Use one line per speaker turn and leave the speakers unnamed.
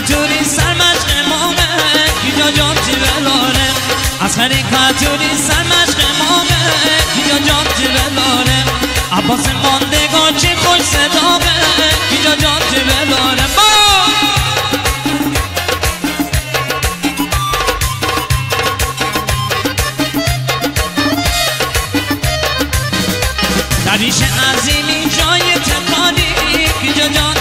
کاتوری سرمشق مومه کجا جام بلاره اصلی کاتوری سرمشق مومه کجا جام چی بلاره عباس ماندگان چی خوش صدامه. کجا جام با! دریش عظیمی جای تکانی کجا جان